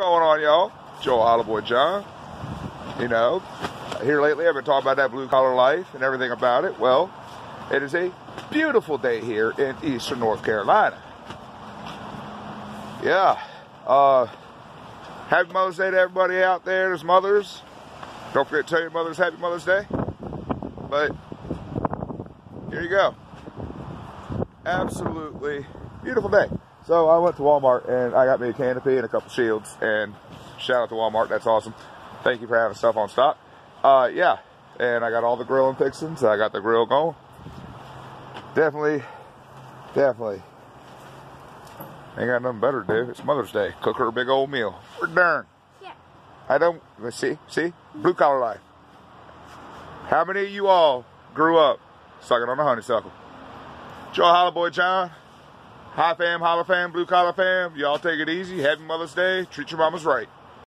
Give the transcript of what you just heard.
going on, y'all? Joe Hollerboy John. You know, here lately I've been talking about that blue collar life and everything about it. Well, it is a beautiful day here in eastern North Carolina. Yeah. Uh, happy Mother's Day to everybody out there. There's mothers. Don't forget to tell your mothers Happy Mother's Day. But here you go. Absolutely beautiful day. So I went to Walmart and I got me a canopy and a couple shields. And shout out to Walmart. That's awesome. Thank you for having stuff on stock. Uh, yeah. And I got all the grilling fixings. I got the grill going. Definitely, definitely. Ain't got nothing better to do. It's Mother's Day. Cook her a big old meal. For darn. Yeah. I don't, see, see? Blue collar life. How many of you all grew up sucking on a honeysuckle? Joe Hollerboy John. Hi fam, holla fam, blue collar fam. Y'all take it easy. Happy Mother's Day. Treat your mamas right.